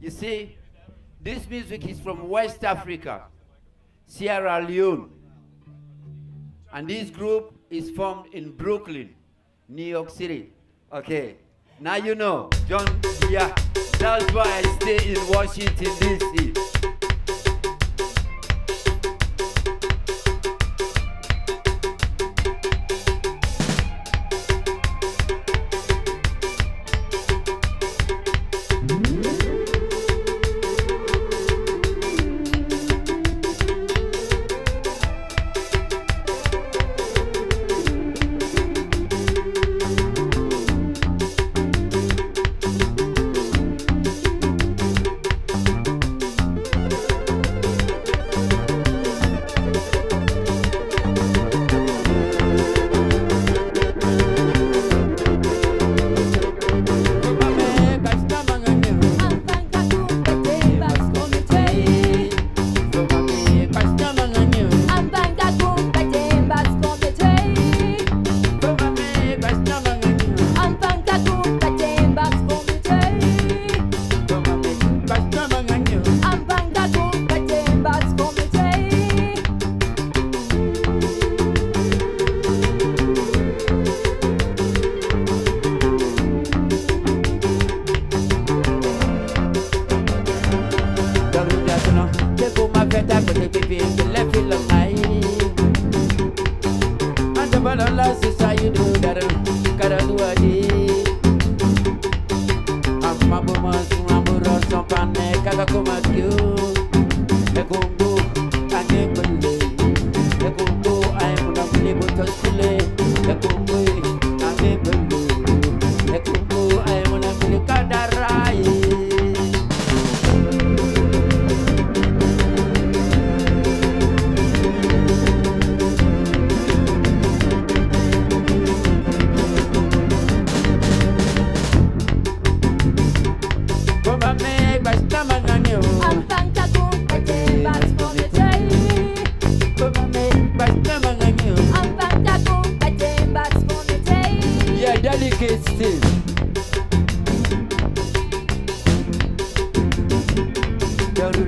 You see, this music is from West Africa, Sierra Leone. And this group is formed in Brooklyn, New York City. Okay, now you know, John, yeah, that's why I stay in Washington, D.C. Yeah,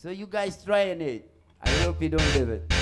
So you guys trying it. I hope you don't leave it.